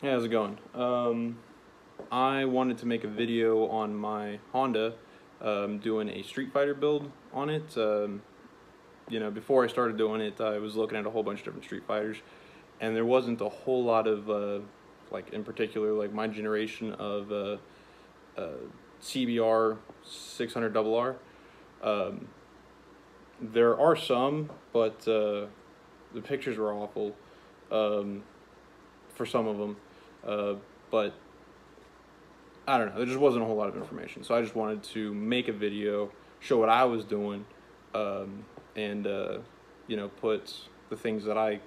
Hey, how's it going? Um, I wanted to make a video on my Honda, um, doing a Street Fighter build on it. Um, you know, before I started doing it, I was looking at a whole bunch of different Street Fighters, and there wasn't a whole lot of, uh, like in particular, like my generation of uh, uh, CBR 600 RR. Um, there are some, but uh, the pictures were awful um, for some of them. Uh, but I don't know. There just wasn't a whole lot of information, so I just wanted to make a video, show what I was doing, um, and uh, you know, put the things that I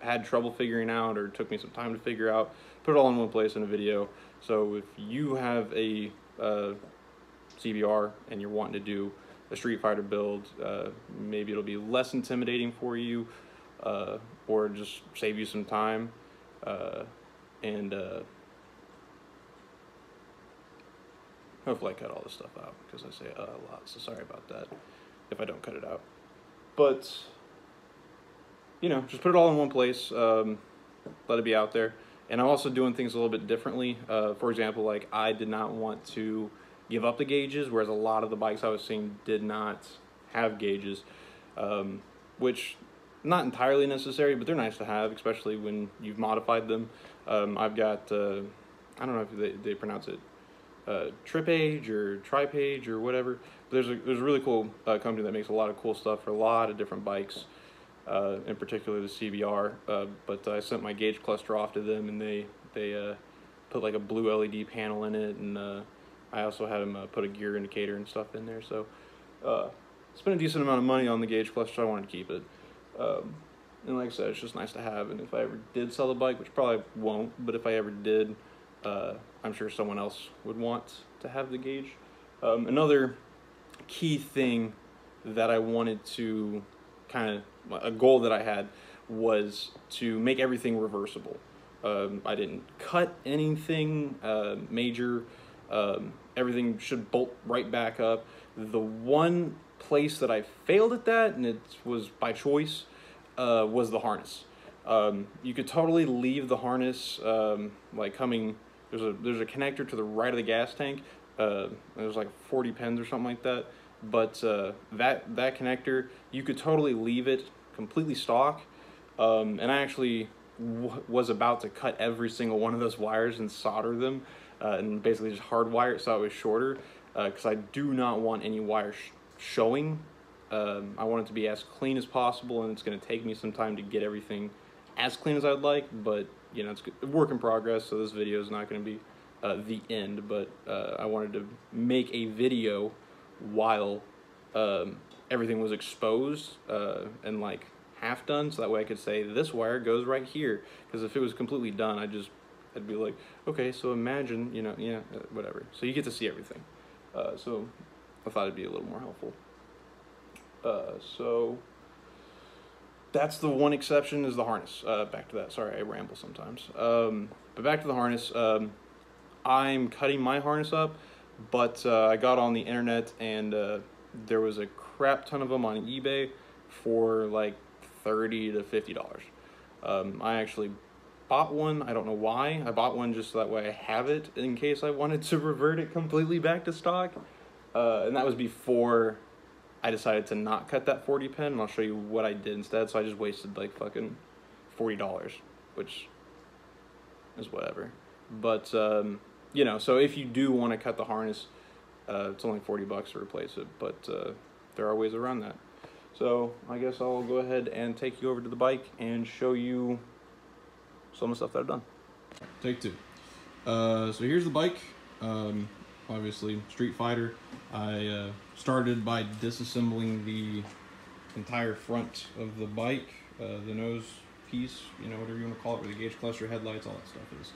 had trouble figuring out or took me some time to figure out, put it all in one place in a video. So if you have a uh, CBR and you're wanting to do a Street Fighter build, uh, maybe it'll be less intimidating for you, uh, or just save you some time. And uh, hopefully I cut all this stuff out because I say uh, a lot. So sorry about that if I don't cut it out. But you know, just put it all in one place. Um, let it be out there. And I'm also doing things a little bit differently. Uh, for example, like I did not want to give up the gauges, whereas a lot of the bikes I was seeing did not have gauges, um, which not entirely necessary, but they're nice to have, especially when you've modified them. Um, I've got, uh, I don't know if they, they pronounce it uh, TripAge or TriPage or whatever. There's a, there's a really cool uh, company that makes a lot of cool stuff for a lot of different bikes, uh, in particular the CBR. Uh, but I sent my gauge cluster off to them and they, they uh, put like a blue LED panel in it. And uh, I also had them put a gear indicator and stuff in there. So spent a decent amount of money on the gauge cluster. I wanted to keep it. Um, and like I said, it's just nice to have. And if I ever did sell the bike, which probably won't, but if I ever did, uh, I'm sure someone else would want to have the gauge. Um, another key thing that I wanted to kind of, a goal that I had was to make everything reversible. Um, I didn't cut anything uh, major. Um, everything should bolt right back up. The one place that I failed at that, and it was by choice, uh, was the harness. Um, you could totally leave the harness um, like coming. There's a there's a connector to the right of the gas tank. Uh, there's like 40 pins or something like that. But uh, that that connector, you could totally leave it completely stock. Um, and I actually was about to cut every single one of those wires and solder them, uh, and basically just hardwire it so it was shorter. Because uh, I do not want any wires showing. Um, I want it to be as clean as possible, and it's going to take me some time to get everything as clean as I'd like, but you know, it's a work in progress, so this video is not going to be uh, the end, but uh, I wanted to make a video while um, everything was exposed uh, and like half done, so that way I could say this wire goes right here, because if it was completely done, I'd just I'd be like, okay, so imagine, you know, yeah, uh, whatever. So you get to see everything. Uh, so I thought it'd be a little more helpful. Uh, so that's the one exception is the harness. Uh, back to that. Sorry, I ramble sometimes. Um, but back to the harness. Um, I'm cutting my harness up, but uh, I got on the internet and uh, there was a crap ton of them on eBay for like thirty to fifty dollars. Um, I actually bought one. I don't know why. I bought one just so that way I have it in case I wanted to revert it completely back to stock. Uh, and that was before I decided to not cut that 40 pin, and I'll show you what I did instead. So I just wasted like fucking $40, which is whatever. But, um, you know, so if you do want to cut the harness, uh, it's only 40 bucks to replace it, but uh, there are ways around that. So I guess I'll go ahead and take you over to the bike and show you some of the stuff that I've done. Take two. Uh, so here's the bike. Um, obviously Street Fighter. I uh, started by disassembling the entire front of the bike, uh, the nose piece, you know, whatever you want to call it, where the gauge cluster, headlights, all that stuff is.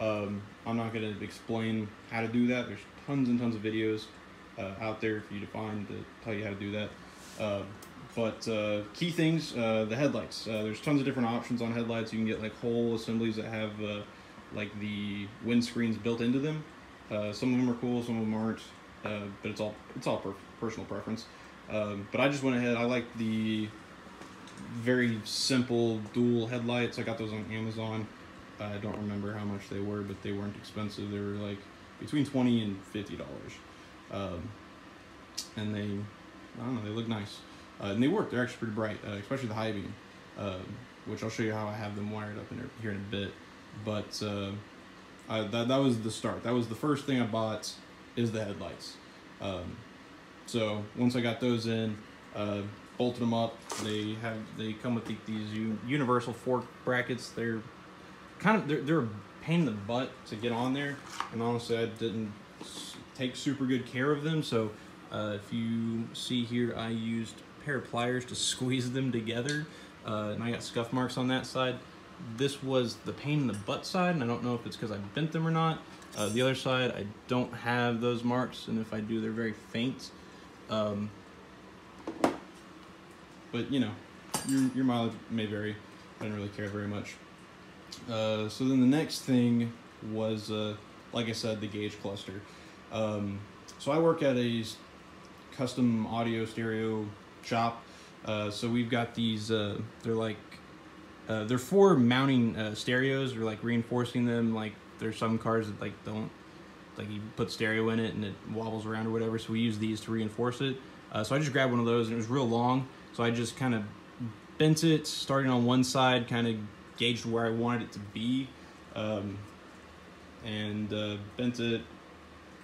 Um, I'm not going to explain how to do that. There's tons and tons of videos uh, out there for you to find to tell you how to do that. Uh, but uh, key things, uh, the headlights. there's tons of different options on headlights. You can get like whole assemblies that have like the windscreens built into them. Uh, some of them are cool, some of them aren't, uh, but it's all it's all per personal preference. Um, but I just went ahead. I like the very simple dual headlights. I got those on Amazon. I don't remember how much they were, but they weren't expensive. They were like between twenty and fifty dollars, um, and they, I don't know, they look nice, uh, and they work. They're actually pretty bright, uh, especially the high beam, um, which I'll show you how I have them wired up in here- in a bit. But uh, I, that that was the start. That was the first thing I bought. Is the headlights. Um, so once I got those in, uh, bolted them up. They have they come with the, these universal fork brackets. They're kind of they're, they're a pain in the butt to get on there, and honestly, I didn't take super good care of them. So uh, if you see here, I used a pair of pliers to squeeze them together, uh, and I got scuff marks on that side. This was the pain in the butt side, and I don't know if it's because I bent them or not. Uh, the other side, I don't have those marks, and if I do, they're very faint. Um, but you know, your, your mileage may vary. I didn't really care very much. Uh, so then the next thing was, uh, like I said, the gauge cluster. Um, so I work at a custom audio stereo shop. Uh, so we've got these. Uh, they're like uh, they're for mounting uh, stereos or like reinforcing them. Like there's some cars that like don't like you put stereo in it and it wobbles around or whatever. So we use these to reinforce it. Uh, so I just grabbed one of those and it was real long. So I just kind of bent it, starting on one side, kind of gauged where I wanted it to be, um, and uh, bent it.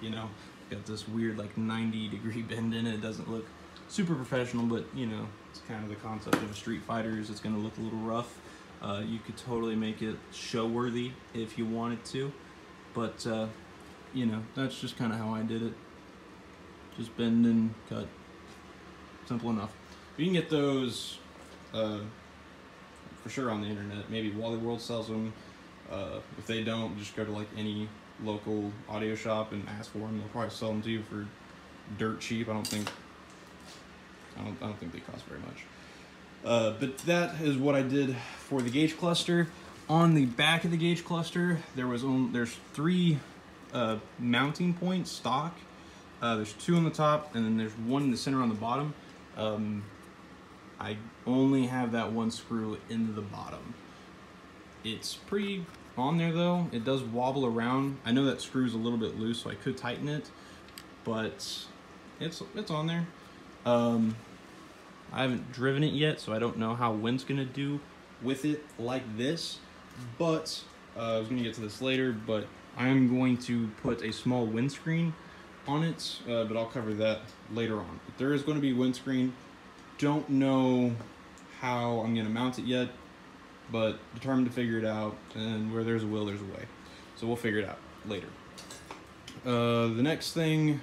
You know, got this weird like 90 degree bend in it. It doesn't look super professional, but you know, it's kind of the concept of a Street Fighter is it's going to look a little rough. Uh, you could totally make it show worthy if you wanted to, but uh, you know, that's just kind of how I did it. Just bend and cut. Simple enough. You can get those uh, for sure on the internet. Maybe Wally World sells them. Uh, if they don't, just go to like any local audio shop and ask for them. They'll probably sell them to you for dirt cheap. I don't think. I don't. I don't think they cost very much. Uh, but that is what I did for the gauge cluster. On the back of the gauge cluster, there was only there's three uh, mounting points stock. Uh, there's two on the top, and then there's one in the center on the bottom. Um, I only have that one screw in the bottom. It's pretty on there though. It does wobble around. I know that screw's a little bit loose, so I could tighten it, but it's it's on there. Um, I haven't driven it yet, so I don't know how wind's gonna do with it like this. But uh, I was gonna get to this later, but I am going to put a small windscreen on it, uh, but I'll cover that later on. But there is going to be windscreen. Don't know how I'm gonna mount it yet, but determined to figure it out. And where there's a will, there's a way. So we'll figure it out later. Uh, the next thing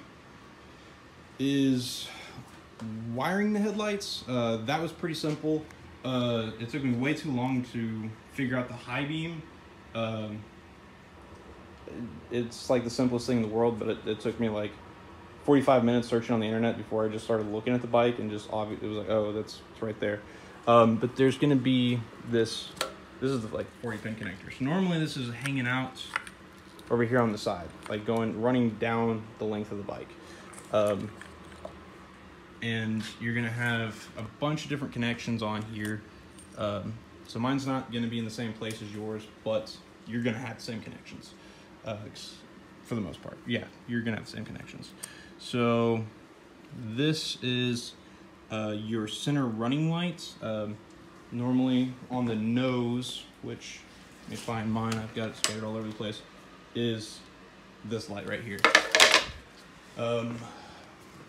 is wiring the headlights. Uh, that was pretty simple. Uh, it took me way too long to figure out the high beam. Um, it's like the simplest thing in the world, but it, it took me like 45 minutes searching on the internet before I just started looking at the bike and just obvious it was like, oh, that's it's right there. Um, but there's gonna be this. This is the, like 40 pin connector. So normally this is hanging out over here on the side, like going running down the length of the bike. Um, and you're gonna have a bunch of different connections on here. Um, so mine's not gonna be in the same place as yours, but you're gonna have the same connections, uh, for the most part. Yeah, you're gonna have the same connections. So this is uh, your center running light. Um, normally on the nose, which let me find mine. I've got it scattered all over the place. Is this light right here? Um,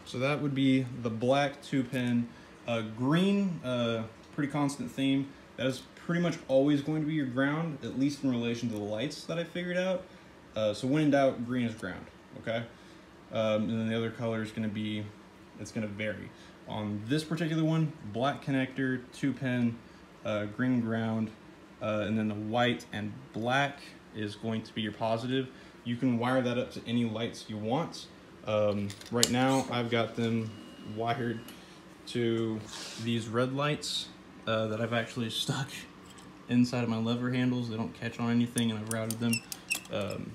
so that would be the black two pin. Uh, green, uh, pretty constant theme. That is pretty much always going to be your ground, at least in relation to the lights that I figured out. Uh, so when in doubt, green is ground, okay? Um, and then the other color is going to be, it's going to vary. On this particular one, black connector, two pin, uh, green ground, uh, and then the white and black is going to be your positive. You can wire that up to any lights you want. Um, right now, I've got them wired to these red lights uh, that I've actually stuck inside of my lever handles. They don't catch on anything, and I've routed them. Um,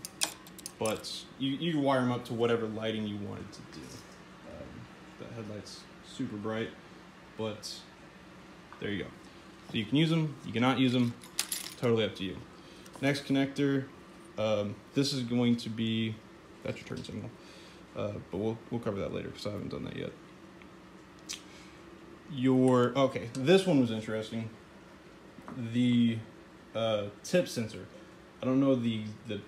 but you, you can wire them up to whatever lighting you wanted to do. Um, that headlight's super bright, but there you go. So you can use them, you cannot use them, totally up to you. next connector, um, this is going to be, that's your turn signal. Uh, but we'll, we'll cover that later because I haven't done that yet. Your, okay, this one was interesting. The uh, tip sensor. I don't know the, the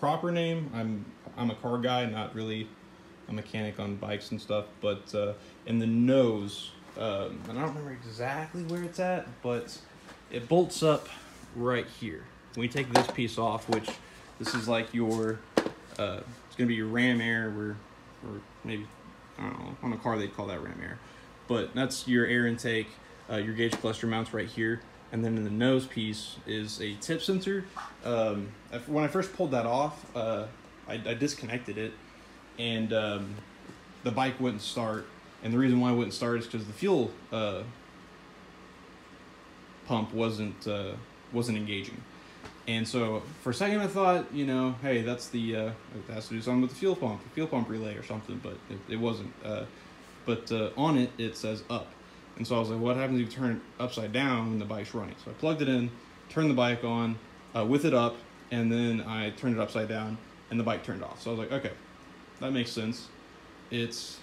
proper name. I'm, I'm a car guy, not really a mechanic on bikes and stuff, but uh, in the nose, um, and I don't remember exactly where it's at, but it bolts up right here. When you take this piece off, which this is like your, uh, it's gonna be your ram air, or, or maybe, I don't know, on a car they'd call that ram air. But that's your air intake, uh, your gauge cluster mounts right here. And then in the nose piece is a tip sensor. Um, when I first pulled that off, uh, I, I, disconnected it and um, the bike wouldn't start. And the reason why it wouldn't start is because the fuel uh, pump wasn't uh, wasn't engaging. And so for a second I thought, you know, hey, that's the uh, it has to do something with the fuel pump, fuel pump relay or something, but it, it wasn't. Uh, but uh, on it it says up, and so I was like, what happens if you turn it upside down when the bike's running? So I plugged it in, turned the bike on uh, with it up, and then I turned it upside down, and the bike turned off. So I was like, okay, that makes sense. It's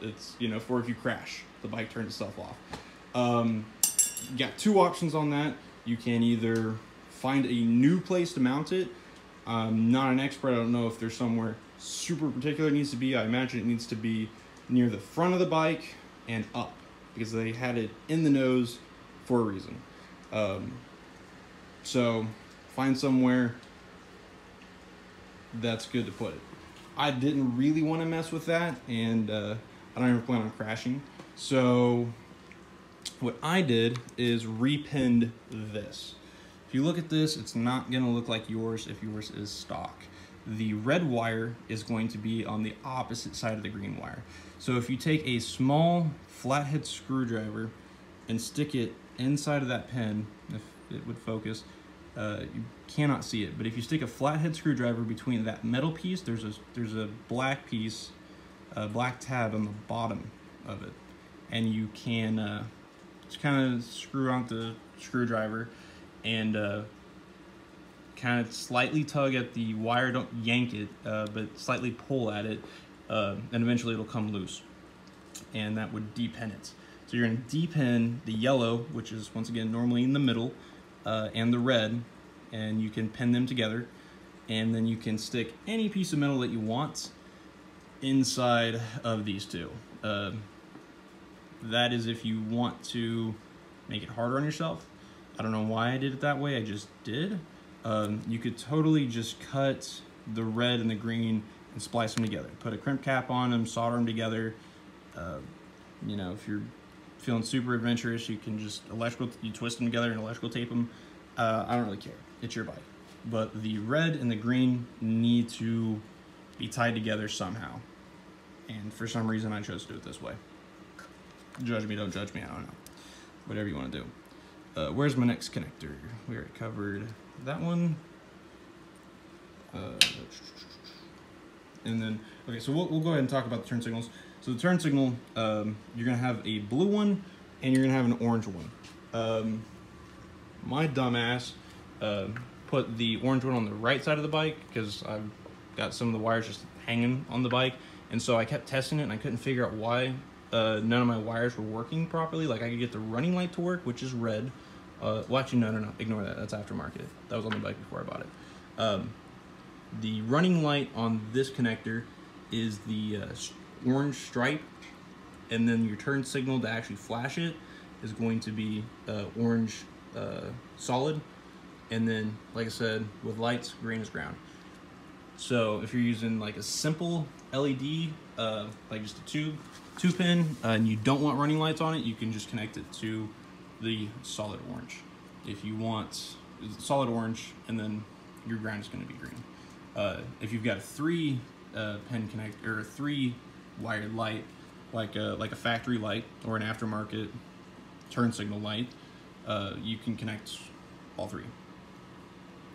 it's you know for if you crash, the bike turns itself off. Um, you got two options on that. You can either find a new place to mount it. I'm not an expert. I don't know if there's somewhere super particular it needs to be. I imagine it needs to be near the front of the bike and up because they had it in the nose for a reason. Um, so find somewhere that's good to put it. I didn't really want to mess with that, and uh, I don't even plan on crashing. So what I did is repinned this. If you look at this, it's not going to look like yours if yours is stock. The red wire is going to be on the opposite side of the green wire. So if you take a small flathead screwdriver and stick it inside of that pen, if it would focus, uh, you cannot see it, but if you stick a flathead screwdriver between that metal piece, there's a, there's a black piece, a black tab on the bottom of it. And you can uh, just kind of screw out the screwdriver and uh, kind of slightly tug at the wire, don't yank it, uh, but slightly pull at it, uh, and eventually it'll come loose. And that would depin it. So you're going to depen the yellow, which is once again normally in the middle, uh, and the red, and you can pin them together. And then you can stick any piece of metal that you want inside of these two. Uh, that is if you want to make it harder on yourself. I don't know why I did it that way, I just did. Um, you could totally just cut the red and the green and splice them together. Put a crimp cap on them, solder them together. Uh, you know, if you're feeling super adventurous, you can just electrical, you twist them together and electrical tape them. Uh, I don't really care. It's your bike. But the red and the green need to be tied together somehow. And for some reason, I chose to do it this way. Judge me, don't judge me, I don't know. Whatever you want to do. Uh, where's my next connector? We already covered that one. Uh, and then, okay, so we'll, we'll go ahead and talk about the turn signals. So the turn signal, um, you're gonna have a blue one and you're gonna have an orange one. Um, my dumbass uh, put the orange one on the right side of the bike because I've got some of the wires just hanging on the bike. And so I kept testing it and I couldn't figure out why uh, none of my wires were working properly. Like I could get the running light to work, which is red. Uh, well, actually, no, no, no. Ignore that. That's aftermarket. That was on the bike before I bought it. Um, the running light on this connector is the uh, orange stripe, and then your turn signal to actually flash it is going to be uh, orange uh, solid, and then, like I said, with lights, green is ground. So if you're using like a simple LED, uh, like just a tube, two pin, uh, and you don't want running lights on it, you can just connect it to the solid orange. If you want solid orange, and then your ground is going to be green. Uh, if you've got a three uh, pin connect or a three wired light, like a like a factory light or an aftermarket turn signal light, uh, you can connect all three,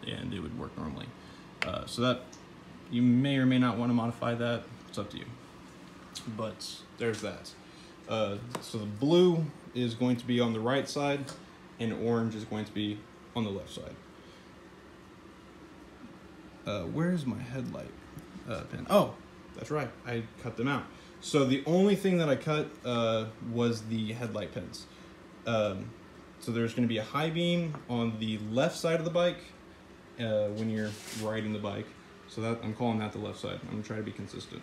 and it would work normally. Uh, so that you may or may not want to modify that. It's up to you. But there's that. Uh, so the blue is going to be on the right side, and orange is going to be on the left side. uh, where's my headlight uh, pin? Oh, that's right. I cut them out. So the only thing that I cut uh, was the headlight pins. Um, so there's going to be a high beam on the left side of the bike uh, when you're riding the bike. So that I'm calling that the left side. I'm gonna try to be consistent.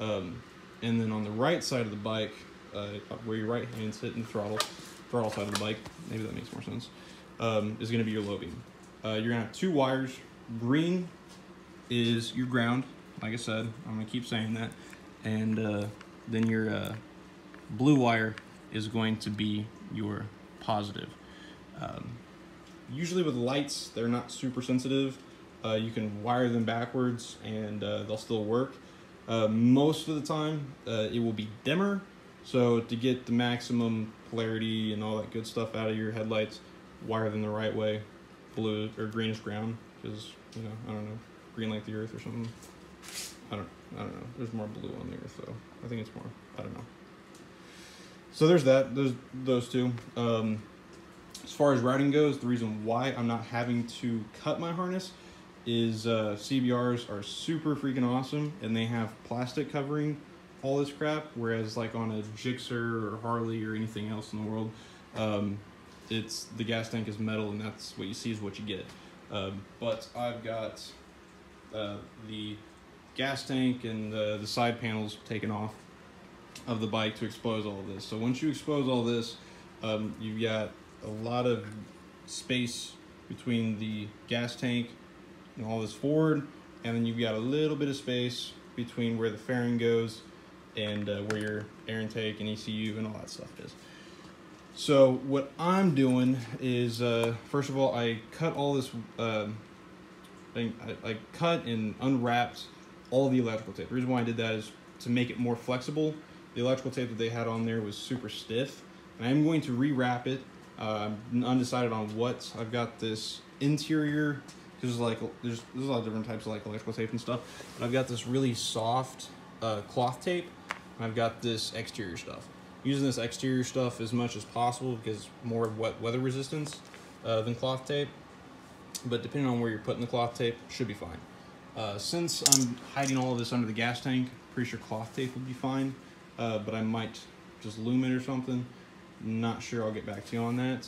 Um, and then on the right side of the bike, uh, where your right hand's hitting the throttle, throttle side of the bike, maybe that makes more sense, um, is gonna be your low beam. Uh, you're gonna have two wires. Green is your ground, like I said. I'm gonna keep saying that. And uh, then your uh, blue wire is going to be your positive. Um, usually with lights, they're not super sensitive. Uh, you can wire them backwards and uh, they'll still work. Uh, most of the time, uh, it will be dimmer. So to get the maximum polarity and all that good stuff out of your headlights, wire them the right way. Blue or greenish ground, because you know I don't know, green like the earth or something. I don't I don't know. There's more blue on the earth though. I think it's more. I don't know. So there's that. Those those two. Um, as far as routing goes, the reason why I'm not having to cut my harness is uh, CBRs are super freaking awesome and they have plastic covering all this crap, whereas like on a Gixxer or Harley or anything else in the world, um, it's the gas tank is metal and that's what you see is what you get. Um, but I've got uh, the gas tank and the, the side panels taken off of the bike to expose all this. So once you expose all this, um, you've got a lot of space between the gas tank and all this forward, and then you've got a little bit of space between where the fairing goes and uh, where your air intake and ECU and all that stuff is. So what I'm doing is, uh, first of all, I cut all this, uh, I, I cut and unwrapped all the electrical tape. The reason why I did that is to make it more flexible. The electrical tape that they had on there was super stiff. And I'm going to rewrap it uh, I'm undecided on what. I've got this interior. There's like there's there's a lot of different types of like electrical tape and stuff. But I've got this really soft uh, cloth tape. And I've got this exterior stuff. Using this exterior stuff as much as possible because more wet weather resistance uh, than cloth tape. But depending on where you're putting the cloth tape, should be fine. Uh, since I'm hiding all of this under the gas tank, pretty sure cloth tape would be fine. Uh, but I might just loom it or something. Not sure. I'll get back to you on that.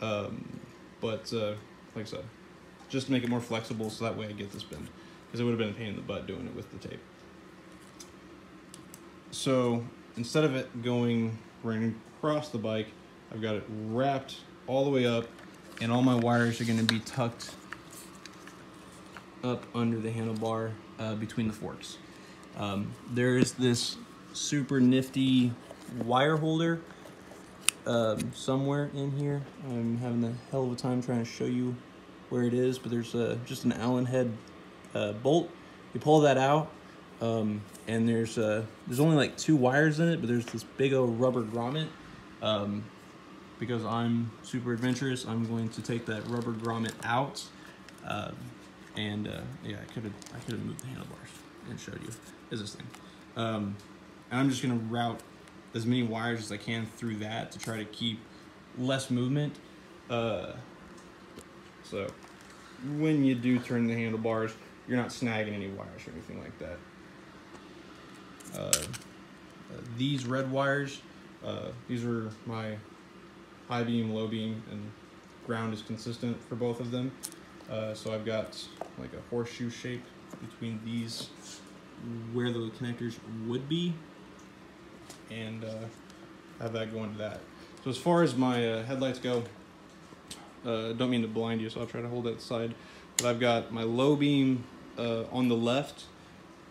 Um, but uh, like I said, just to make it more flexible, so that way I get this bend, because it would have been a pain in the butt doing it with the tape. So instead of it going running across the bike, I've got it wrapped all the way up, and all my wires are going to be tucked up under the handlebar uh, between the forks. Um, there is this super nifty wire holder um, somewhere in here. I'm having a hell of a time trying to show you where it is, but there's uh, just an Allen head uh, bolt. You pull that out, um, and there's uh, there's only like two wires in it, but there's this big old rubber grommet. Um, because I'm super adventurous, I'm going to take that rubber grommet out, um, and uh, yeah, I could have I could have moved the handlebars and showed you is this thing. Um, and I'm just gonna route as many wires as I can through that to try to keep less movement. Uh, so when you do turn the handlebars, you're not snagging any wires or anything like that. Uh, uh, these red wires, uh, these are my high beam, low beam, and ground is consistent for both of them. Uh, so I've got like a horseshoe shape between these where the connectors would be and uh, have that go into that. So as far as my uh, headlights go, uh, don't mean to blind you, so I'll try to hold that side. But I've got my low beam uh, on the left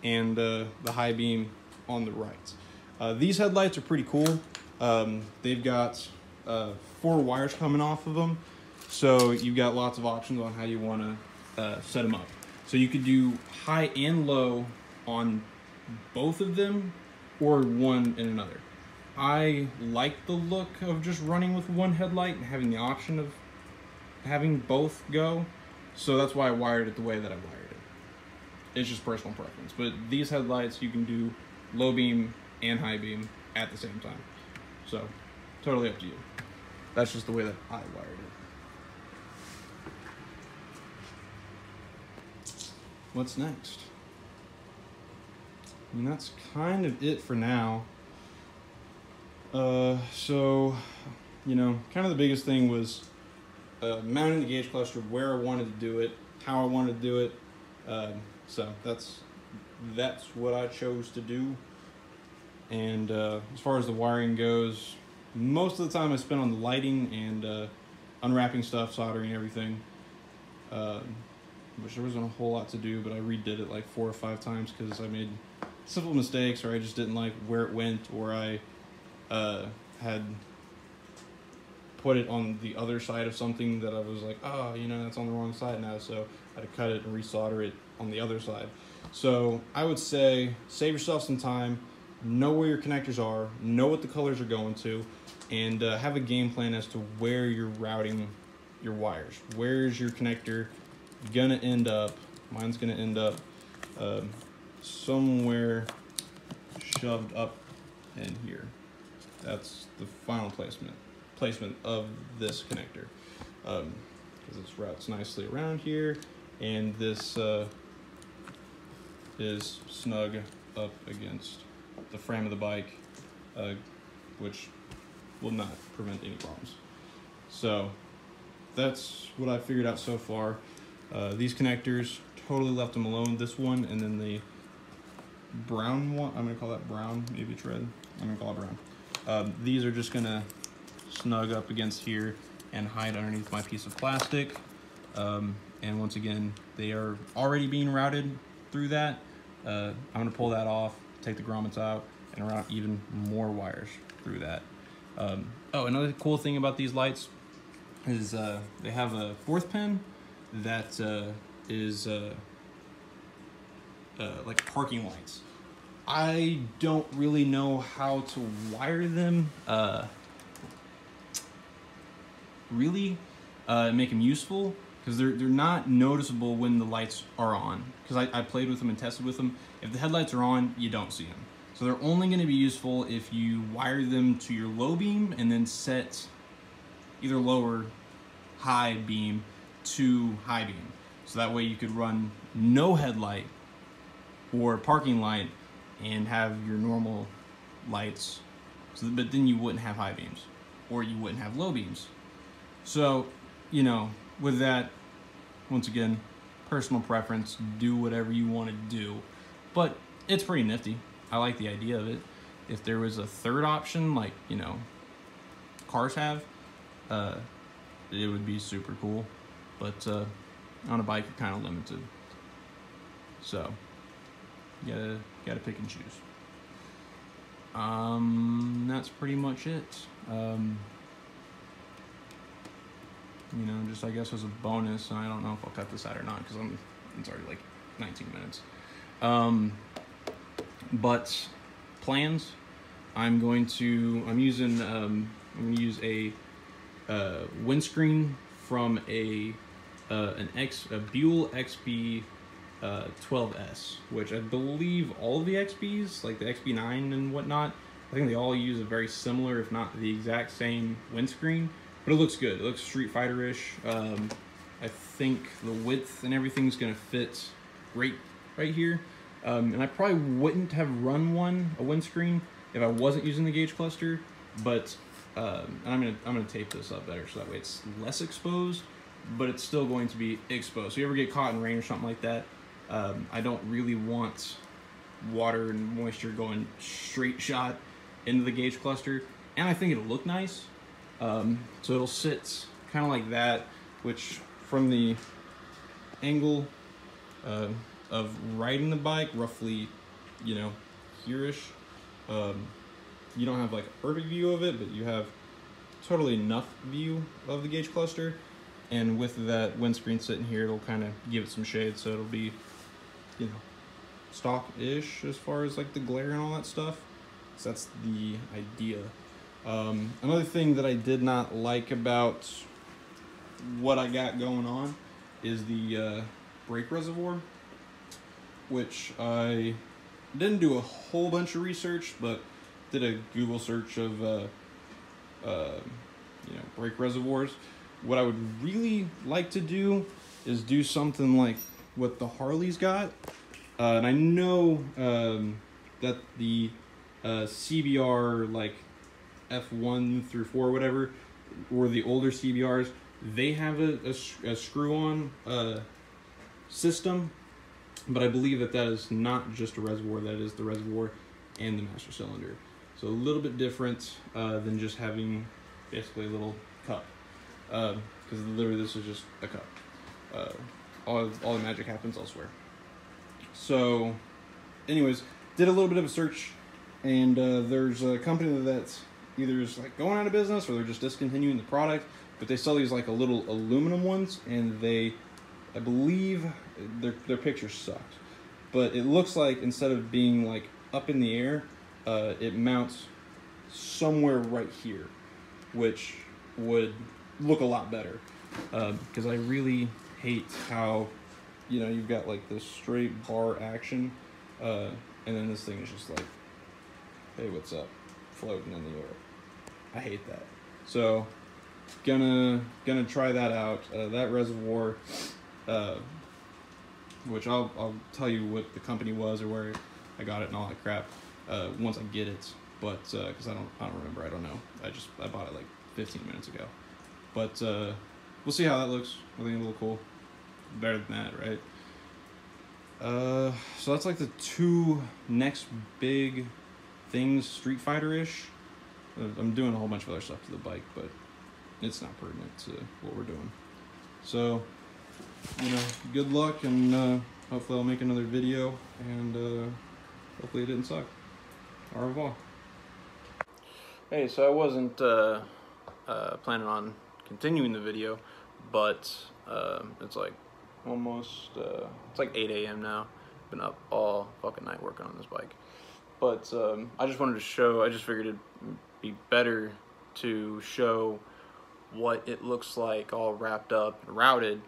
and uh, the high beam on the right. These headlights are pretty cool. Um, they've got four wires coming off of them, so you've got lots of options on how you want to uh, set them up. So you could do high and low on both of them or one in another. I like the look of just running with one headlight and having the option of having both go, so that's why I wired it the way that I wired it. It's just personal preference. But these headlights, you can do low beam and high beam at the same time. So, totally up to you. That's just the way that I wired it. What's next? I mean, that's kind of it for now. Uh, so, you know, kind of the biggest thing was uh, mounting the gauge cluster where I wanted to do it, how I wanted to do it. Um, so that's that's what I chose to do. And uh, as far as the wiring goes, most of the time I spent on the lighting and uh, unwrapping stuff, soldering everything. Which there wasn't a whole lot to do, but I redid it like four or five times because I made simple mistakes or I just didn't like where it went or I uh, had put it on the other side of something that I was like, oh, you know, that's on the wrong side now, so I had to cut it and resolder it on the other side. So I would say save yourself some time, know where your connectors are, know what the colors are going to, and uh, have a game plan as to where you're routing your wires. Where's your connector gonna end up? Mine's gonna end up um, somewhere shoved up in here. That's the final placement placement of this connector because um, it routes nicely around here and this uh, is snug up against the frame of the bike uh, which will not prevent any problems. So that's what I figured out so far. Uh, these connectors, totally left them alone. This one and then the brown one, I'm gonna call that brown, maybe it's red. I'm gonna call it brown. Um, these are just gonna snug up against here and hide underneath my piece of plastic. Um, and once again, they are already being routed through that. Uh, I'm gonna pull that off, take the grommets out, and route even more wires through that. Um, oh, another cool thing about these lights is uh, they have a fourth pin that uh, is uh, uh, like parking lights. I don't really know how to wire them uh, really uh, make them useful because they're, they're not noticeable when the lights are on because I, I played with them and tested with them. If the headlights are on, you don't see them. So they're only going to be useful if you wire them to your low beam and then set either lower high beam to high beam. So that way you could run no headlight or parking light and have your normal lights. So, but then you wouldn't have high beams or you wouldn't have low beams. So, you know, with that, once again, personal preference, do whatever you want to do. But it's pretty nifty. I like the idea of it. If there was a third option, like, you know, cars have, uh, it would be super cool. But uh, on a bike, you're kind of limited. So, you gotta, gotta pick and choose. Um, that's pretty much it. Um, you know, just I guess as a bonus, and I don't know if I'll cut this out or not because I'm it's already like 19 minutes. Um, but plans, I'm going to I'm using um, I'm to use a uh, windscreen from a uh, an X a Buell XB uh, 12S, which I believe all of the XBs, like the XB9 and whatnot, I think they all use a very similar, if not the exact same windscreen. But it looks good. It looks Street Fighter-ish. Um, I think the width and everything's gonna fit right right here. Um, and I probably wouldn't have run one a windscreen if I wasn't using the gauge cluster. But um, I'm gonna I'm gonna tape this up better so that way it's less exposed, but it's still going to be exposed. So you ever get caught in rain or something like that, um, I don't really want water and moisture going straight shot into the gauge cluster. And I think it'll look nice. Um, so it'll sit kind of like that, which from the angle uh, of riding the bike, roughly, you know, here-ish, um, you don't have like a perfect view of it, but you have totally enough view of the gauge cluster. And with that windscreen sitting here, it'll kind of give it some shade, so it'll be, you know, stock-ish as far as like the glare and all that stuff. So that's the idea. Um, another thing that I did not like about what I got going on is the uh, brake reservoir, which I didn't do a whole bunch of research, but did a Google search of uh, uh, you know brake reservoirs. What I would really like to do is do something like what the Harley's got, uh, and I know um, that the uh, CBR like F1 through 4 whatever, or the older CBRs, they have a, a, a screw-on uh, system, but I believe that that is not just a reservoir, that is the reservoir and the master cylinder. So a little bit different uh, than just having basically a little cup, because um, literally this is just a cup. Uh, all, all the magic happens elsewhere. So, anyways, did a little bit of a search, and uh, there's a company that's either is like going out of business or they're just discontinuing the product, but they sell these like a little aluminum ones, and they, I believe, their their picture sucks, but it looks like instead of being like up in the air, uh, it mounts somewhere right here, which would look a lot better, because uh, I really hate how, you know, you've got like this straight bar action, uh, and then this thing is just like, hey, what's up, floating in the air. I hate that. So, gonna gonna try that out. Uh, that reservoir, uh, which I'll I'll tell you what the company was or where I got it and all that crap uh, once I get it. But because uh, I don't I don't remember I don't know I just I bought it like 15 minutes ago. But uh, we'll see how that looks. I think it'll look cool. Better than that, right? Uh, so that's like the two next big things Street Fighter ish. Uh, I'm doing a whole bunch of other stuff to the bike, but it's not pertinent to what we're doing. So, you know, good luck, and uh, hopefully I'll make another video, and uh, hopefully it didn't suck. Au revoir. Hey, so I wasn't uh, uh, planning on continuing the video, but uh, it's like almost, uh, it's like 8 a.m. now. Been up all fucking night working on this bike. But um, I just wanted to show, I just figured it'd be better to show what it looks like all wrapped up and routed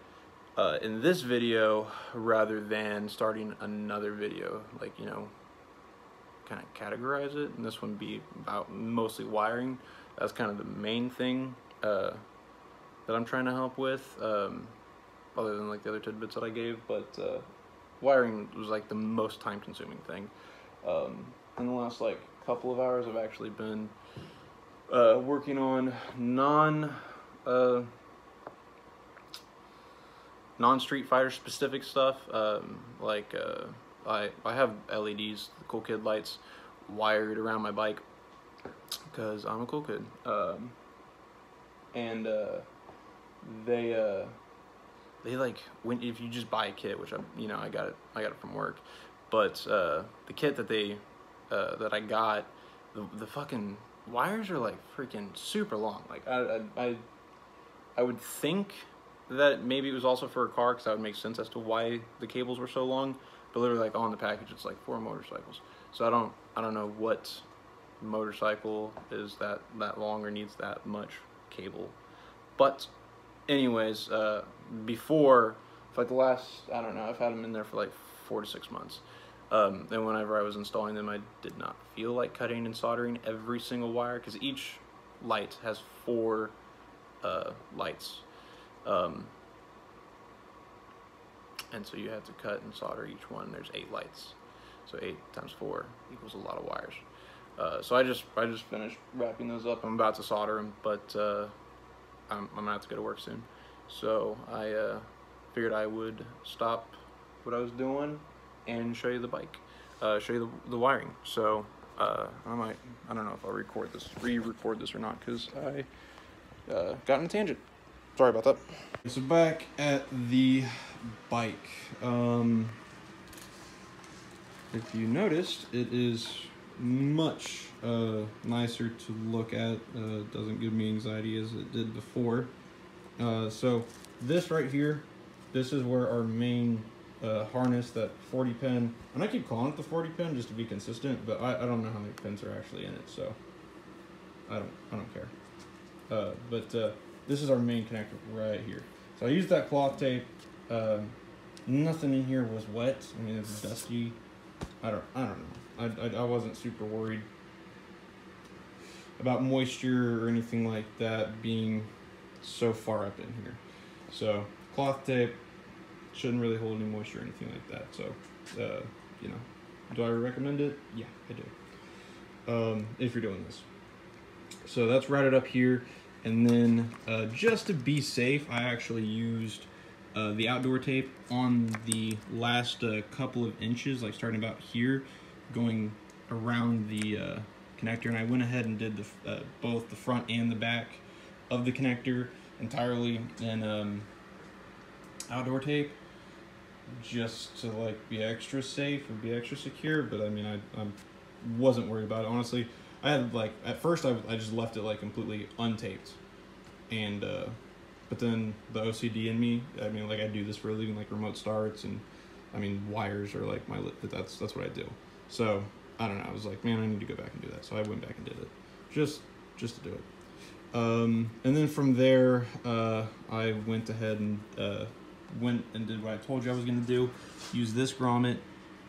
uh, in this video rather than starting another video like you know kind of categorize it and this one be about mostly wiring that's kind of the main thing uh, that I'm trying to help with um, other than like the other tidbits that I gave but uh, wiring was like the most time consuming thing um, in the last like couple of hours I've actually been uh, working on non uh, non Street Fighter specific stuff. Um, like uh, I I have LEDs, the cool kid lights, wired around my bike because I'm a cool kid. Um, and uh, they uh, they like when if you just buy a kit, which I you know I got it I got it from work, but uh, the kit that they uh, that I got, the the fucking wires are like freaking super long. Like I I, I I would think that maybe it was also for a car because that would make sense as to why the cables were so long. But literally, like on the package, it's like for motorcycles. So I don't, I don't know what motorcycle is that that long or needs that much cable. But, anyways, uh, before, for like the last, I don't know, I've had them in there for like four to six months. Um, and whenever I was installing them, I did not feel like cutting and soldering every single wire because each light has four uh, lights. Um, and so you have to cut and solder each one. There's eight lights. So eight times four equals a lot of wires. Uh, so I just I just finished wrapping those up. I'm about to solder them, but uh, I'm, I'm, gonna have to go to work soon. So I uh, figured I would stop what I was doing and show you the bike, uh, show you the, the wiring. So uh, I might I don't know if I'll record this, re-record this or not, because I uh, got in a tangent. Sorry about that. So back at the bike. Um, if you noticed, it is much uh, nicer to look at. Uh, doesn't give me anxiety as it did before. Uh, so this right here, this is where our main uh, harness, that 40 pin, and I keep calling it the 40 pin just to be consistent, but I, I don't know how many pins are actually in it, so I don't, I don't care. Uh, but uh, this is our main connector right here. So I used that cloth tape. Um, nothing in here was wet. I mean, it was dusty. I don't, I don't know. I, I, I wasn't super worried about moisture or anything like that being so far up in here. So cloth tape, shouldn't really hold any moisture or anything like that. So, uh, you know, do I recommend it? Yeah, I do. Um, if you're doing this. So that's routed up here. And then uh, just to be safe, I actually used uh, the outdoor tape on the last uh, couple of inches, like starting about here, going around the uh, connector. And I went ahead and did the, uh, both the front and the back of the connector entirely. In um, outdoor tape just to like be extra safe and be extra secure. But i mean i, I wasn't worried about it honestly. I had like at first I, I just left it like completely untaped. And uh but then the ocd in me i mean like i do this for a living like remote starts and i mean wires are like my that's that's what i do so i don't know i was like man i need to go back and do that so i went back and did it just just to do it um, and then from there, uh, I went ahead and uh, went and did what I told you I was going to do. Use this grommet.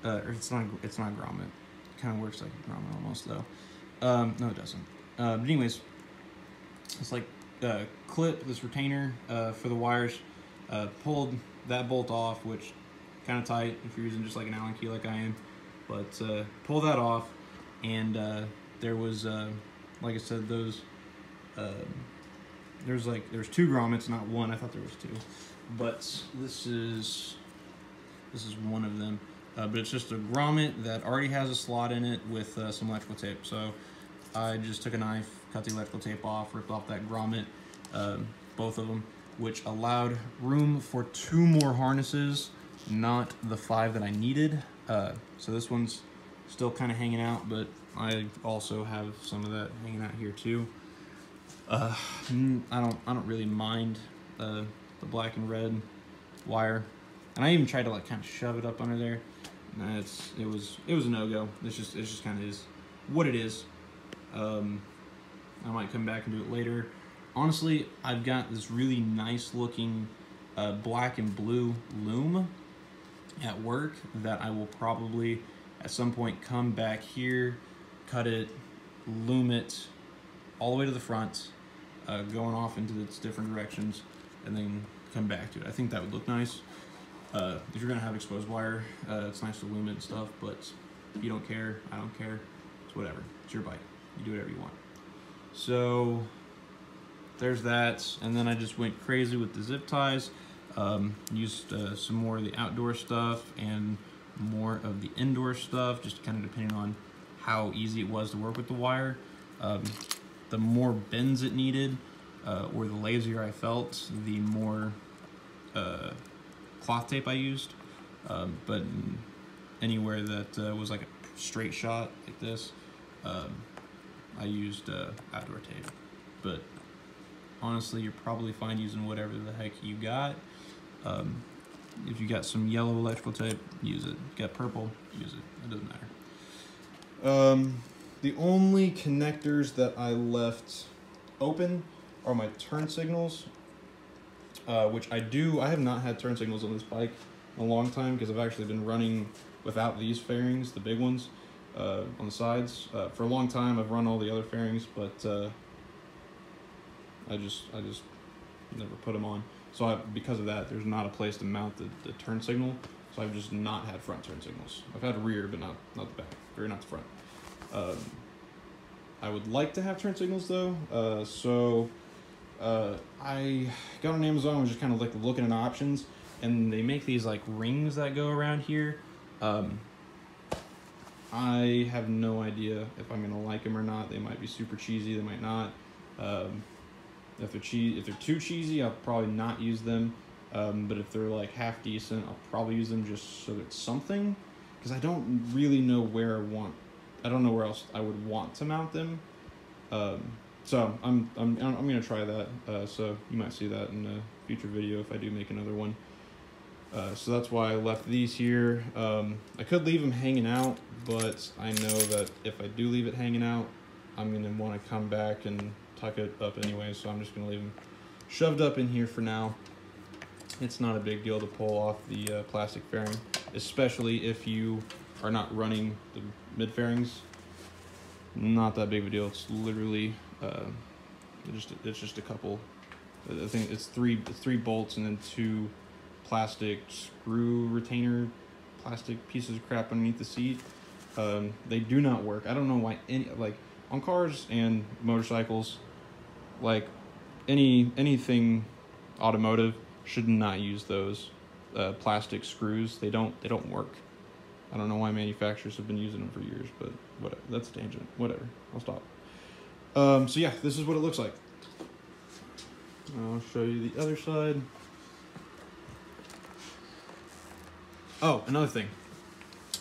Uh, or it's not. It's not grommet. It kind of works like a grommet almost though. Um, no, it doesn't. But anyways, it's like uh, clip this retainer uh, for the wires. Uh, pulled that bolt off, which kind of tight if you're using just like an Allen key like I am. But uh, pull that off, and uh, there was, uh, like I said, those um, there's like there's two grommets, not one. I thought there was two, but this is this is one of them. Uh, but it's just a grommet that already has a slot in it with some electrical tape. So I just took a knife, cut the electrical tape off, ripped off that grommet, um, both of them, which allowed room for two more harnesses, not the five that I needed. Uh, so this one's still kind of hanging out, but I also have some of that hanging out here too. Uh, mm, I don't I don't really mind uh, the black and red wire, and I even tried to like kind of shove it up under there. Nah, it's it was it was a no go. It's just it's just kind of is what it is. Um, I might come back and do it later. Honestly, I've got this really nice looking uh, black and blue loom at work that I will probably at some point come back here, cut it, loom it all the way to the front, uh, going off into its different directions, and then come back to it. I think that would look nice. Uh, if you're gonna have exposed wire, uh, it's nice to loom it and stuff, but if you don't care, I don't care. It's whatever. It's your bike. You do whatever you want. So there's that, and then I just went crazy with the zip ties. Um, used uh, some more of the outdoor stuff and more of the indoor stuff, just kind of depending on how easy it was to work with the wire. Um, the more bends it needed, uh, or the lazier I felt, the more uh, cloth tape I used. Um, but anywhere that uh, was like a straight shot like this, um, I used uh, outdoor tape. But honestly, you're probably fine using whatever the heck you got. Um, if you got some yellow electrical tape, use it. Got purple, use it. It doesn't matter. Um, the only connectors that I left open are my turn signals, uh, which I do. I have not had turn signals on this bike in a long time because I've actually been running without these fairings, the big ones, uh, on the sides. Uh, for a long time, I've run all the other fairings, but uh, I just I just never put them on. So I, because of that, there's not a place to mount the, the turn signal. So I've just not had front turn signals. I've had rear, but not not the back, or not the front. Um, I would like to have turn signals though. Uh, so uh, I got on Amazon, was just kind of like looking at options, and they make these like rings that go around here. Um, I have no idea if I'm gonna like them or not. They might be super cheesy. They might not. Um, if they're if they're too cheesy, I'll probably not use them. Um, but if they're like half decent, I'll probably use them just so it's something. Because I don't really know where I want I don't know where else I would want to mount them. Um, so I'm I'm I'm gonna try that. Uh, so you might see that in a future video if I do make another one. Uh, so that's why I left these here. Um, I could leave them hanging out, but I know that if I do leave it hanging out, I'm gonna want to come back and tuck it up anyway. So I'm just gonna leave them shoved up in here for now. It's not a big deal to pull off the uh, plastic fairing, especially if you are not running the mid fairings. Not that big of a deal. It's literally uh, just it's just a couple. I think it's three it's three bolts and then two plastic screw retainer, plastic pieces of crap underneath the seat. Um, they do not work. I don't know why any like on cars and motorcycles, like any anything automotive should not use those uh, plastic screws. They don't they don't work. I don't know why manufacturers have been using them for years, but whatever. That's tangent. Whatever. I'll stop. Um, so yeah, this is what it looks like. I'll show you the other side. Oh, another thing.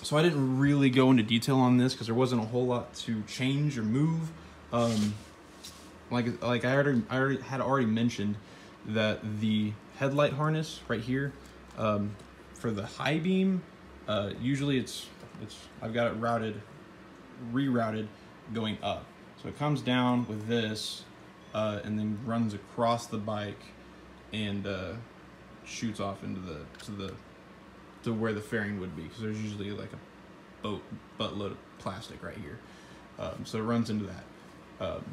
So I didn't really go into detail on this because there wasn't a whole lot to change or move. Um, like like I already I already had already mentioned that the headlight harness right here um, for the high beam uh, usually it's it's I've got it routed rerouted going up so it comes down with this uh, and then runs across the bike and uh, shoots off into the to the to where the fairing would be because there's usually like a boat buttload of plastic right here. Um, so it runs into that. Um,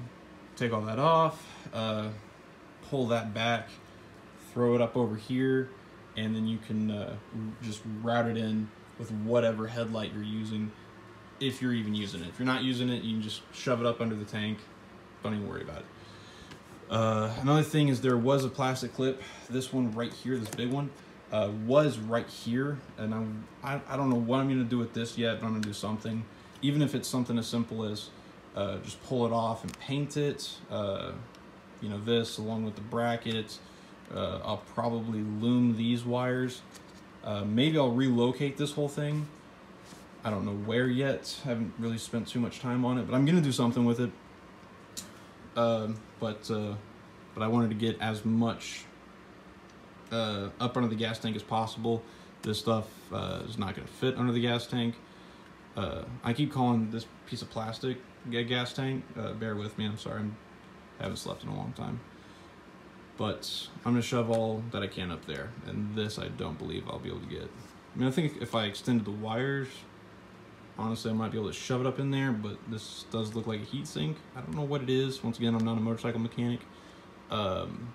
take all that off uh, pull that back throw it up over here and then you can uh, just route it in with whatever headlight you're using if you're even using it. If you're not using it you can just shove it up under the tank. Don't even worry about it. Uh, another thing is there was a plastic clip. This one right here, this big one, uh, was right here. And I'm, I, I don't know what I'm going to do with this yet, but I'm going to do something. Even if it's something as simple as uh, just pull it off and paint it. Uh, you know, this along with the brackets. Uh, I'll probably loom these wires. Uh, maybe I'll relocate this whole thing. I don't know where yet. I haven't really spent too much time on it, but I'm going to do something with it. Um, but uh, but I wanted to get as much uh, up under the gas tank as possible. This stuff uh, is not going to fit under the gas tank. Uh, I keep calling this piece of plastic a gas tank. Uh, bear with me. I'm sorry. I haven't slept in a long time. But I'm going to shove all that I can up there. And this I don't believe I'll be able to get. I mean, I think if I extended the wires, honestly, I might be able to shove it up in there, but this does look like a heat sink. I don't know what it is. Once again, I'm not a motorcycle mechanic. Um,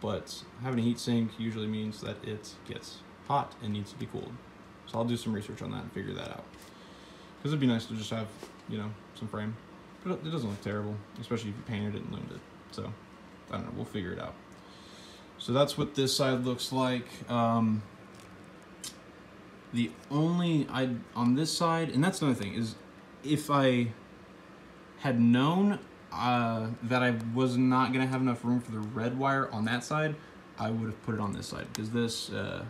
but having a heat sink usually means that it gets hot and needs to be cooled. So I'll do some research on that and figure that out. Because it'd be nice to just have, you know, some frame. But it doesn't look terrible, especially if you painted it and loomed it. So, I don't know, we'll figure it out. So that's what this side looks like. Um, the only I on this side, and that's another thing is, if I had known uh, that I was not gonna have enough room for the red wire on that side, I would have put it on this side because this uh,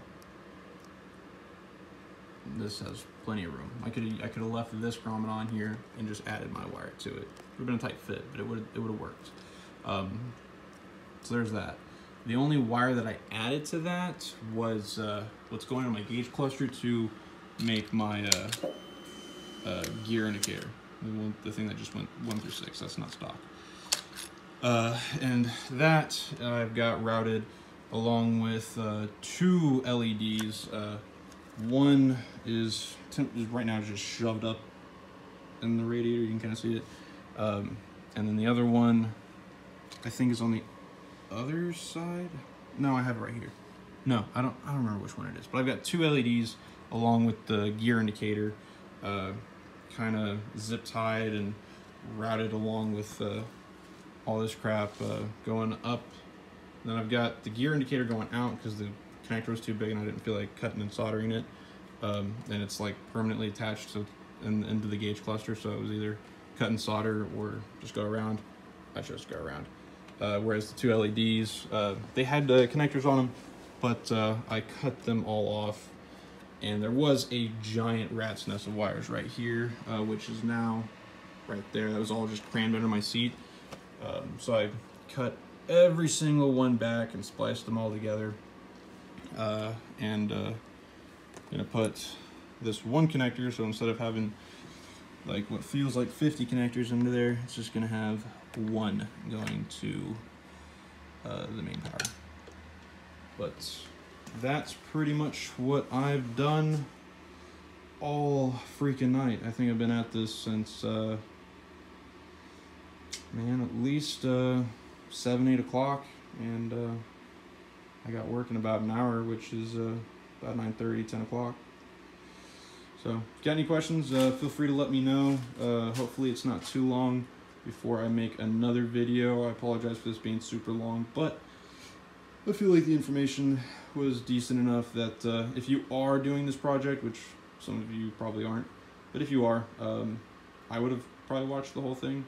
this has plenty of room. I could I could have left this grommet on here and just added my wire to it. It would have been a tight fit, but it would it would have worked. Um, so there's that. The only wire that I added to that was uh, what's going on my gauge cluster to make my uh, uh, gear indicator. The, thing that just went one through six. That's not stock. Uh, and that I've got routed along with uh, two LEDs. Uh, one is, is right now just shoved up in the radiator. You can kind of see it. Um, and then the other one, I think, is on the other side. No, I have it right here. No, I don't. I don't remember which one it is. But I've got two LEDs along with the gear indicator, uh, kind of zip tied and routed along with uh, all this crap uh, going up. Then I've got the gear indicator going out because the connector was too big and I didn't feel like cutting and soldering it. Um, and it's like permanently attached to in, into the gauge cluster, so it was either cut and solder or just go around. I to go around. Uh, whereas the two LEDs, uh, they had uh, connectors on them, but uh, I cut them all off. And there was a giant rat's nest of wires right here, uh, which is now right there. That was all just crammed under my seat. Um, so I cut every single one back and spliced them all together. Uh, and uh, gonna put this one connector, so instead of having like what feels like 50 connectors into there, it's just gonna have one going to uh, the main power. But that's pretty much what I've done all freaking night. I think I've been at this since, uh, man, at least uh, 7, 8 o'clock. And uh, I got work in about an hour, which is uh, about 9:30, 10 o'clock. So, got any questions, uh, feel free to let me know. Uh, hopefully, it's not too long before I make another video. I apologize for this being super long, but I feel like the information was decent enough that uh, if you are doing this project, which some of you probably aren't, but if you are, um, I would have probably watched the whole thing.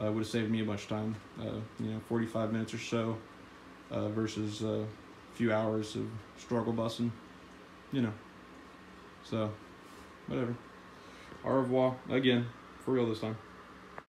Uh, would have saved me a bunch of time. Uh, you know, 45 minutes or so uh, versus a few hours of struggle bussing. You know. So, whatever. Au revoir again, for real this time.